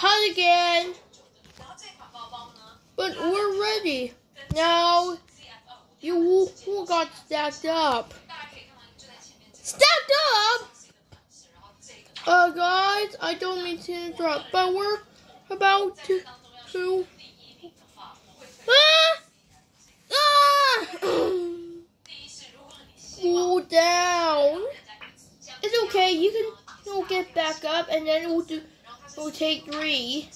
Cut again. But we're ready. Now, you who, got stacked up? Stacked up? Uh, guys, I don't mean to interrupt, but we're about to. to ah! Ah! Cool down. It's okay. You can you'll get back up, and then we'll do. We'll take three.